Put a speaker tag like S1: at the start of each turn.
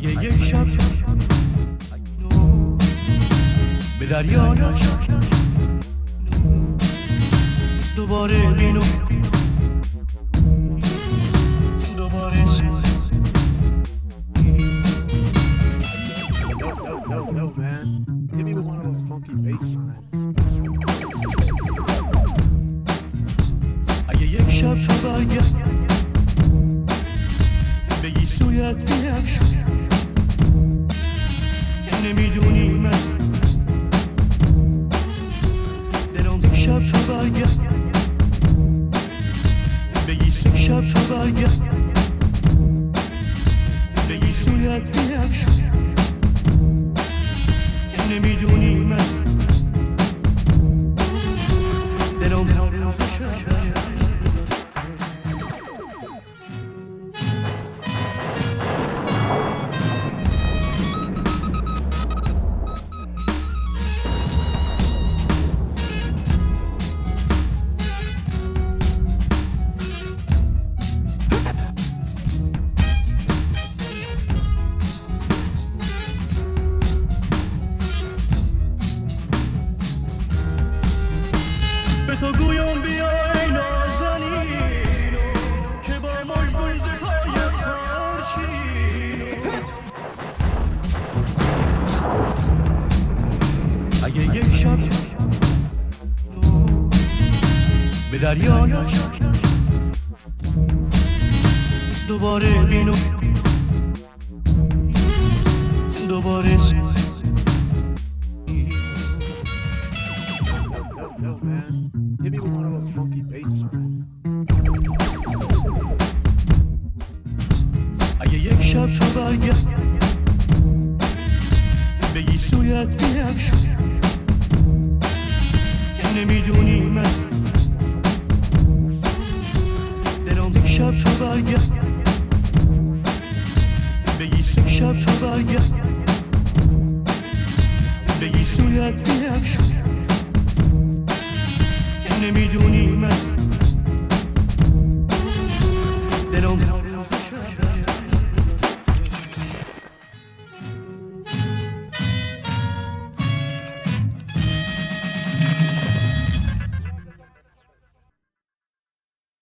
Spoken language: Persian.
S1: اگه یک شب به دریا دوباره بینو دوباره
S2: No, no, no, man. Give me one of those funky bass lines.
S1: اگه یک شب تو برگرد
S2: Shut up, I get. Those funky bass lines.
S1: اگه یک شب تو برگرد بگی سویت سه شب تو برگرد بگی